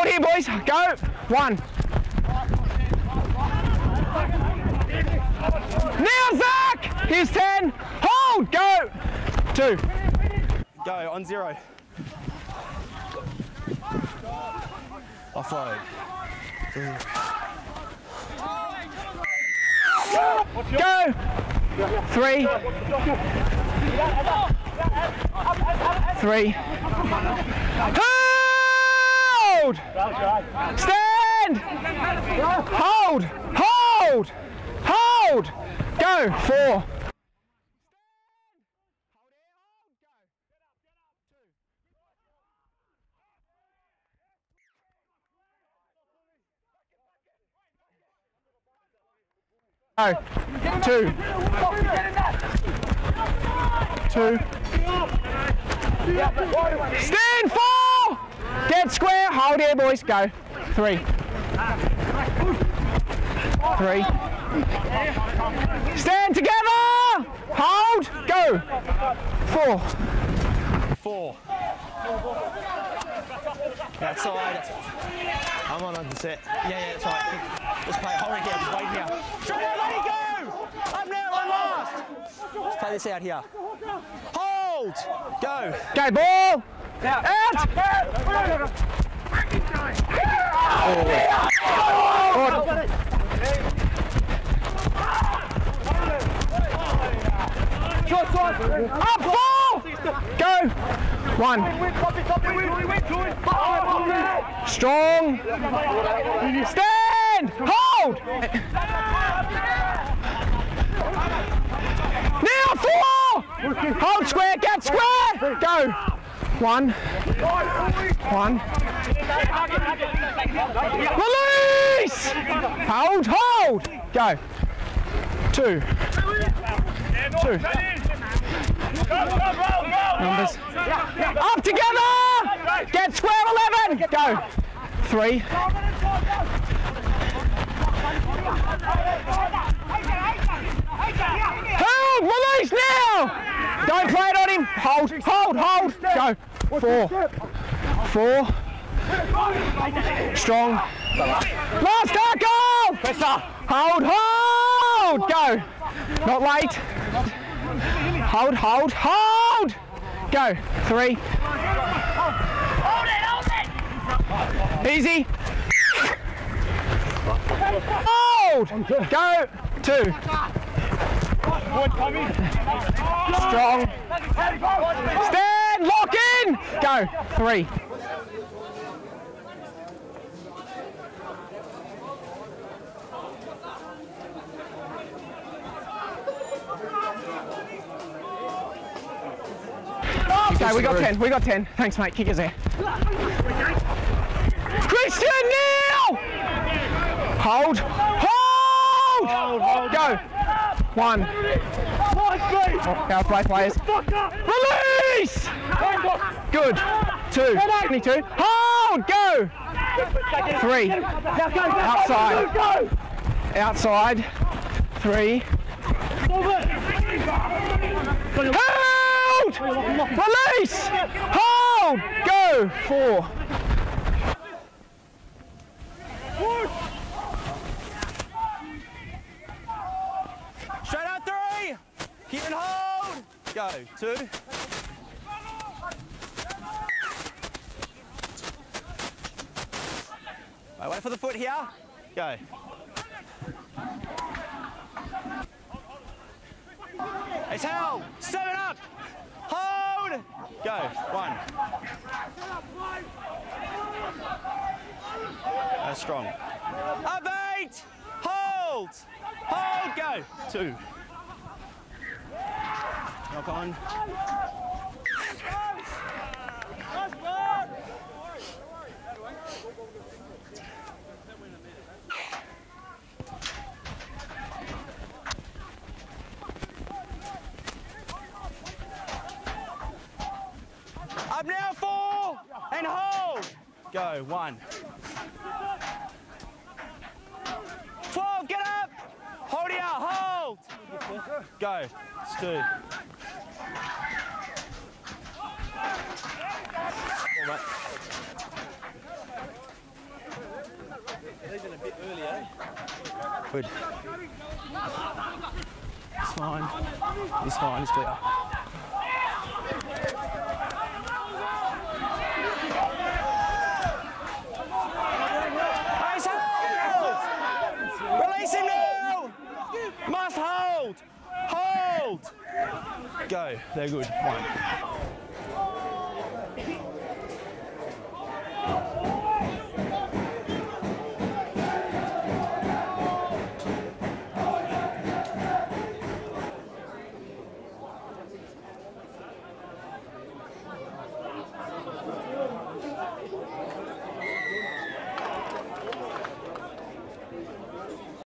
Hold here, boys. Go. One. Now, Zach! Here's 10. Hold. Go. Two. Go, on zero. Offload. Go. Three. Three. Hold! Stand! Hold! Hold! Hold! Go! Four. Go. Two. Two. Stand four! Get square. Hold here, boys. Go. Three. Three. Stand together! Hold! Go! Four. Four. Outside. I'm on on the set. Yeah, yeah, that's right. Let's play. Hold it here. Just wait here. Straight let it go! Up now, one last. Let's play this out here. Hold! Go! Go, ball! Out! Up! Go! One. Strong. Stand! Hold! Now four! Hold square, get square! Go! One. One. Release! Hold, hold! Go. Two. Two. Numbers. Up together! Get square 11! Go. Three. Hold! Release now! Don't play it on him! Hold, hold, hold! Go. Four. Four. Strong. Last tackle! Hold, hold! Go. Not late. Hold, hold, hold! Go. Three. Hold it, hold it! Easy. Hold! Go. Two. Strong. Go. Three. Okay, we got 10. We got 10. Thanks, mate. Kick us there. Christian Neal! Hold. Hold! Go. One. Oh, Our play players. Release! Good. Two. 22. Hold! Go! Three. Outside. Outside. Three. Hold! Release! Hold! Go! Four. Two. Wait, wait for the foot here. Go. It's held. Seven up. Hold. Go. One. That's strong. Up eight. Hold. Hold. Go. Two. Knock on. Up now, four, and hold. Go, one. 12, get up. Hold it hold. Go, it's. All right. Leaving a bit early, eh? Good. It's fine. It's fine. It's clear. Go. They're good. One.